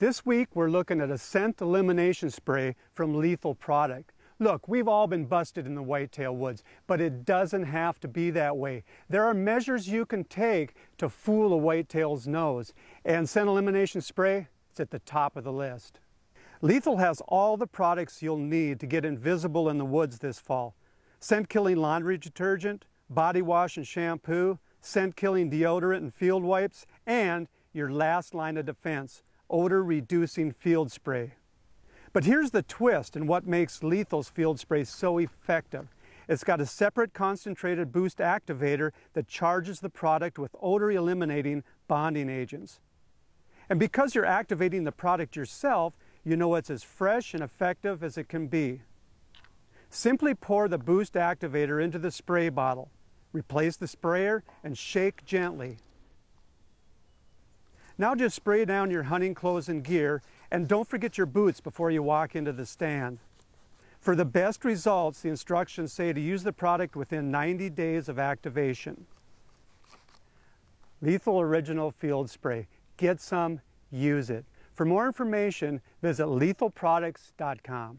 This week we're looking at a scent elimination spray from Lethal Product. Look, we've all been busted in the whitetail woods, but it doesn't have to be that way. There are measures you can take to fool a whitetail's nose, and scent elimination spray, it's at the top of the list. Lethal has all the products you'll need to get invisible in the woods this fall. Scent killing laundry detergent, body wash and shampoo, scent killing deodorant and field wipes, and your last line of defense, odor reducing field spray. But here's the twist in what makes Lethal's field spray so effective. It's got a separate concentrated boost activator that charges the product with odor eliminating bonding agents. And because you're activating the product yourself, you know it's as fresh and effective as it can be. Simply pour the boost activator into the spray bottle. Replace the sprayer and shake gently. Now just spray down your hunting clothes and gear and don't forget your boots before you walk into the stand. For the best results, the instructions say to use the product within 90 days of activation. Lethal Original Field Spray. Get some, use it. For more information, visit lethalproducts.com.